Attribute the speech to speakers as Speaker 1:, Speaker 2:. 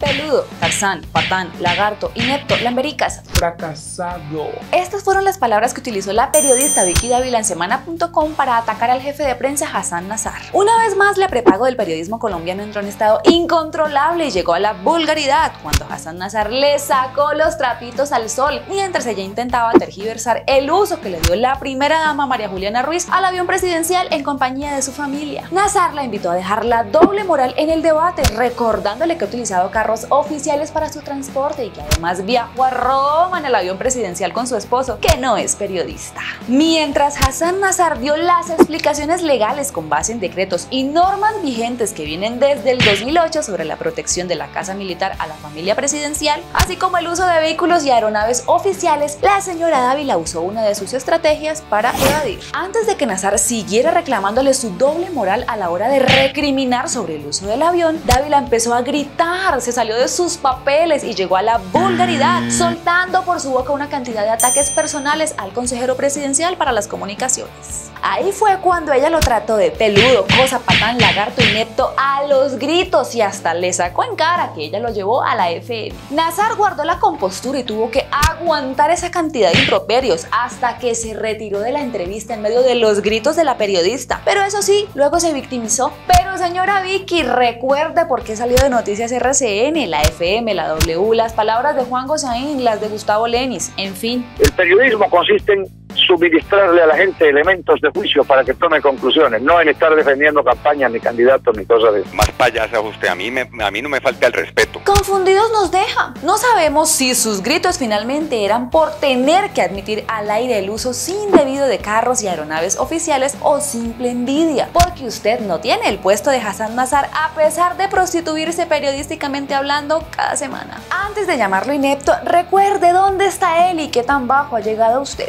Speaker 1: peludo, tarzán, patán, lagarto, inepto, lambericas,
Speaker 2: fracasado.
Speaker 1: Estas fueron las palabras que utilizó la periodista Vicky Dávila en semana.com para atacar al jefe de prensa Hassan Nazar. Una vez más, la prepago del periodismo colombiano entró en estado incontrolable y llegó a la vulgaridad cuando Hassan Nazar le sacó los trapitos al sol mientras ella intentaba tergiversar el uso que le dio la primera dama María Juliana Ruiz al avión presidencial en compañía de su familia. Nazar la invitó a dejar la doble moral en el debate, recordándole que ha utilizado carros oficiales para su transporte y que además viajó a Roma en el avión presidencial con su esposo, que no es periodista. Mientras Hassan Nazar dio las explicaciones legales con base en decretos y normas vigentes que vienen desde el 2008 sobre la protección de la casa militar a la familia presidencial, así como el uso de vehículos y aeronaves oficiales, la señora Dávila usó una de sus estrategias para evadir. Antes de que Nazar siguiera reclamándole su doble moral a la hora de recriminar sobre el uso del avión, Dávila empezó a gritar, se salió de sus papeles y llegó a la vulgaridad, soltando por su boca una cantidad de ataques personales al consejero presidencial para las comunicaciones. Ahí fue cuando ella lo trató de peludo, cosa, patán, lagarto, inepto a los gritos y hasta le sacó en cara que ella lo llevó a la FM. Nazar guardó la compostura y tuvo que aguantar esa cantidad de improperios hasta que se retiró de la entrevista en medio de los gritos de la periodista. Pero eso sí, luego se victimizó. Pero señora Vicky, recuerde por qué salió de Noticias RCN, la FM, la W, las palabras de Juan Gosaín, las de Gustavo Lenis, en fin.
Speaker 3: El periodismo consiste en suministrarle a la gente elementos de juicio para que tome conclusiones, no en estar defendiendo campañas ni candidatos ni cosas de
Speaker 4: Más payasa usted, a mí, me, a mí no me falta el respeto.
Speaker 1: Confundidos nos deja. No sabemos si sus gritos finalmente eran por tener que admitir al aire el uso sin debido de carros y aeronaves oficiales o simple envidia, porque usted no tiene el puesto de Hassan Nazar a pesar de prostituirse periodísticamente hablando cada semana. Antes de llamarlo inepto, recuerde dónde está él y qué tan bajo ha llegado usted.